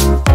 you